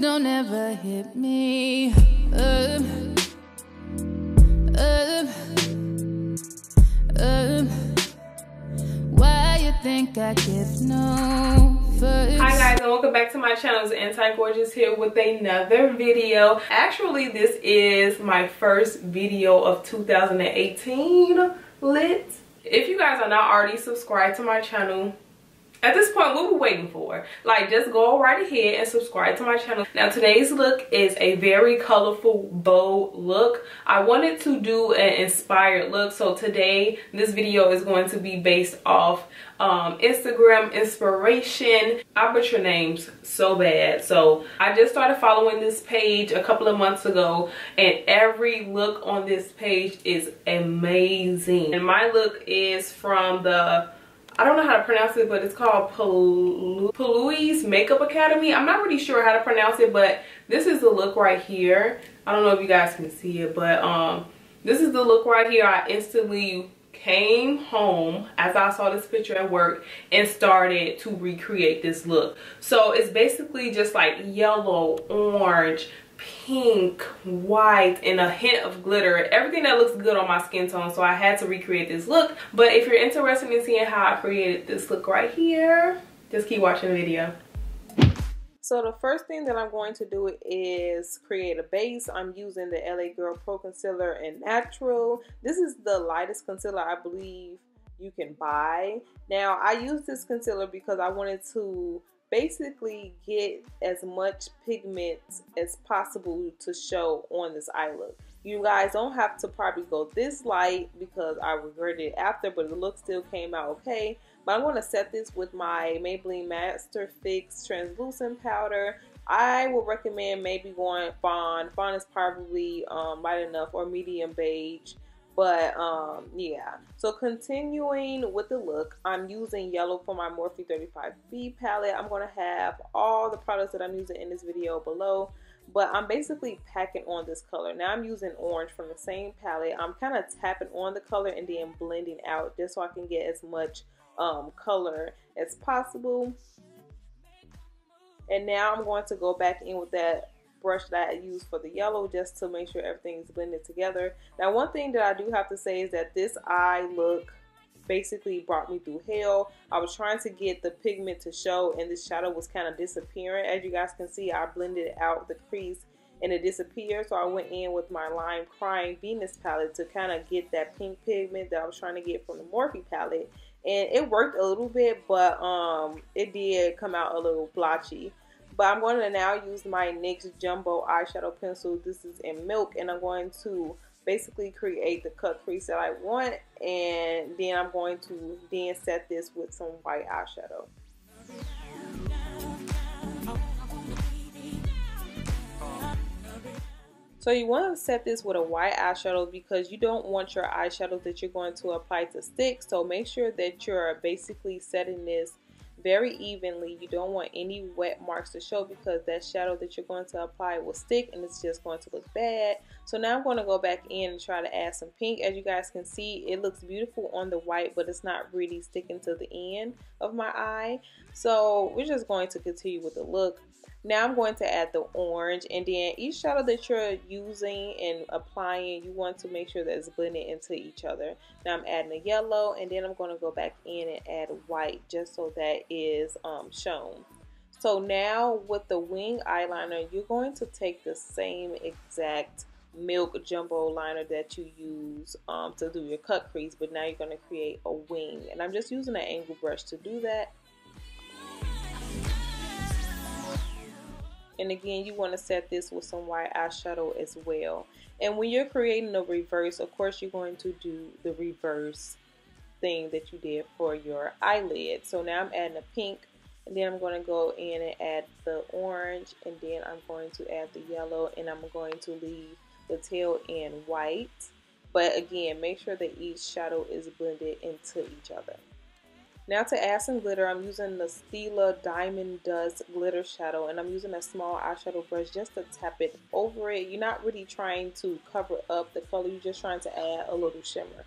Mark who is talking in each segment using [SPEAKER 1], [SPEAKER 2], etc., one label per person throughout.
[SPEAKER 1] Don't ever hit me. Uh, uh, uh. Why you think I give no?
[SPEAKER 2] Hi guys and welcome back to my channel. It's Anti Gorgeous here with another video. Actually, this is my first video of 2018 lit. If you guys are not already subscribed to my channel, at this point what we waiting for? Like just go right ahead and subscribe to my channel. Now today's look is a very colorful bold look. I wanted to do an inspired look. So today this video is going to be based off um, instagram inspiration. I butcher names so bad. So i just started following this page a couple of months ago and every look on this page is amazing. And my look is from the I don't know how to pronounce it, but it's called Palouise Makeup Academy. I'm not really sure how to pronounce it, but this is the look right here. I don't know if you guys can see it, but um, this is the look right here. I instantly came home as I saw this picture at work and started to recreate this look. So it's basically just like yellow, orange, pink, white, and a hint of glitter. Everything that looks good on my skin tone. So I had to recreate this look. But if you're interested in seeing how I created this look right here, just keep watching the video. So the first thing that I'm going to do is create a base. I'm using the LA Girl Pro Concealer in Natural. This is the lightest concealer I believe you can buy. Now I use this concealer because I wanted to basically get as much pigment as possible to show on this eye look. You guys don't have to probably go this light because I regretted it after, but the look still came out okay. But I'm going to set this with my Maybelline Master Fix Translucent Powder. I would recommend maybe going Fawn. Fawn is probably um, light enough or medium beige. But um, yeah, so continuing with the look, I'm using yellow for my Morphe 35B palette. I'm to have all the products that I'm using in this video below. But I'm basically packing on this color. Now I'm using orange from the same palette. I'm kind of tapping on the color and then blending out just so I can get as much um, color as possible. And now I'm going to go back in with that brush that I use for the yellow just to make sure everything is blended together. Now one thing that I do have to say is that this eye look basically brought me through hell. I was trying to get the pigment to show and the shadow was kind of disappearing. As you guys can see, I blended out the crease and it disappeared. So I went in with my Lime Crime Venus palette to kind of get that pink pigment that I was trying to get from the Morphe palette. And it worked a little bit, but um, it did come out a little blotchy. But I'm going to now use my NYX Jumbo eyeshadow pencil. This is in milk and I'm going to basically create the cut crease that I want and then I'm going to then set this with some white eyeshadow. So you want to set this with a white eyeshadow because you don't want your eyeshadow that you're going to apply to stick. So make sure that you're basically setting this very evenly. You don't want any wet marks to show because that shadow that you're going to apply will stick and it's just going to look bad. So now I'm going to go back in and try to add some pink. As you guys can see, it looks beautiful on the white, but it's not really sticking to the end of my eye. So we're just going to continue with the look. Now I'm going to add the orange and then each shadow that you're using and applying, you want to make sure that it's blended into each other. Now I'm adding a yellow and then I'm going to go back in and add white just so that is um, shown. So now with the wing eyeliner, you're going to take the same exact milk jumbo liner that you use um, to do your cut crease, but now you're going to create a wing. And I'm just using an angle brush to do that. And again, you want to set this with some white eyeshadow as well. And when you're creating a reverse, of course, you're going to do the reverse thing that you did for your eyelid. So now I'm adding a pink and then I'm going to go in and add the orange and then I'm going to add the yellow and I'm going to leave the tail in white. But again, make sure that each shadow is blended into each other. Now to add some glitter, I'm using the Stila Diamond Dust Glitter Shadow and I'm using a small eyeshadow brush just to tap it over it. You're not really trying to cover up the color, you're just trying to add a little shimmer.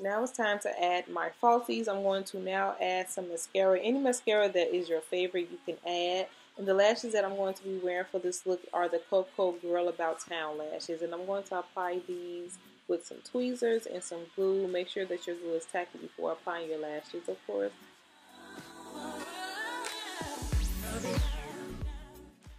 [SPEAKER 2] Now it's time to add my falsies. I'm going to now add some mascara. Any mascara that is your favorite you can add. And the lashes that I'm going to be wearing for this look are the Coco Girl About Town lashes. And I'm going to apply these with some tweezers and some glue. Make sure that your glue is tacky before applying your lashes, of course.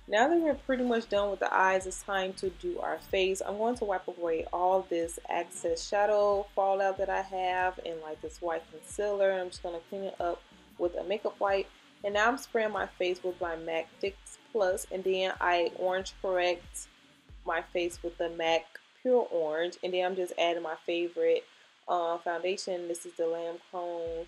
[SPEAKER 2] Now that we're pretty much done with the eyes, it's time to do our face. I'm going to wipe away all this excess shadow fallout that I have and like this white concealer. I'm just going to clean it up with a makeup wipe. And now I'm spraying my face with my MAC Fix Plus and then I orange correct my face with the MAC Pure Orange. And then I'm just adding my favorite uh, foundation. This is the Lancome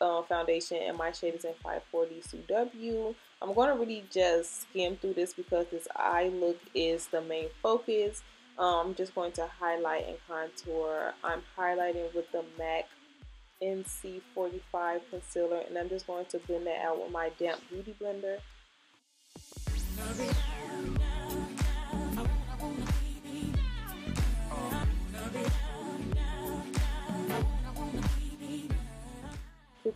[SPEAKER 2] uh, foundation and my shade is in 540 CW. I'm going to really just skim through this because this eye look is the main focus. Um, I'm just going to highlight and contour. I'm highlighting with the MAC NC45 concealer and I'm just going to blend that out with my damp beauty blender.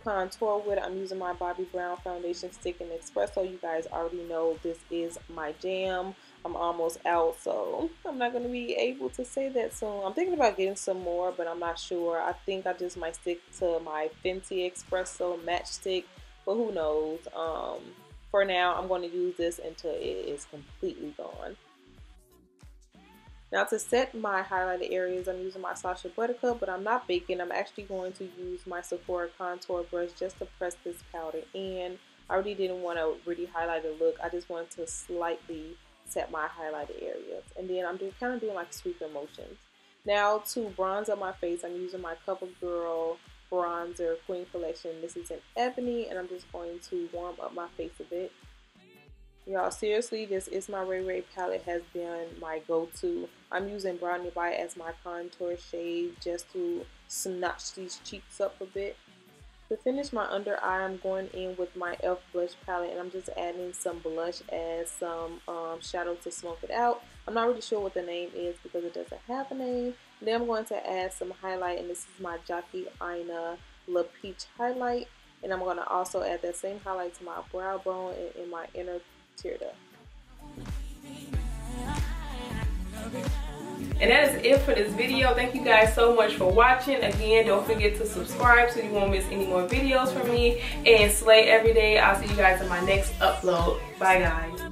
[SPEAKER 2] Contour with I'm using my Bobbi Brown foundation stick in espresso. You guys already know this is my jam. I'm almost out so I'm not going to be able to say that soon. I'm thinking about getting some more but I'm not sure. I think I just might stick to my Fenty espresso matchstick but who knows? Um, for now I'm going to use this until it is completely gone now to set my highlighted areas, I'm using my Sacha Buttercup, but I'm not baking. I'm actually going to use my Sephora contour brush just to press this powder in. I really didn't want to really highlight a look. I just wanted to slightly set my highlighted areas. And then I'm just kind of doing like sweeping motions. Now to bronze up my face, I'm using my CoverGirl bronzer Queen Collection. This is in ebony and I'm just going to warm up my face a bit. Y'all, seriously, this is my Ray Ray palette has been my go-to. I'm using Brownie Bite as my contour shade just to snatch these cheeks up a bit. To finish my under eye, I'm going in with my e.l.f. blush palette and I'm just adding some blush as some um, shadow to smoke it out. I'm not really sure what the name is because it doesn't have a name. Then I'm going to add some highlight and this is my Jackie Aina La Peach highlight. And I'm going to also add that same highlight to my brow bone and in my inner duct.
[SPEAKER 3] And that is it for this video. Thank you guys so much for watching. Again, don't forget to subscribe so you won't miss any more videos from me. And slay every day. I'll see you guys in my next upload. Bye guys.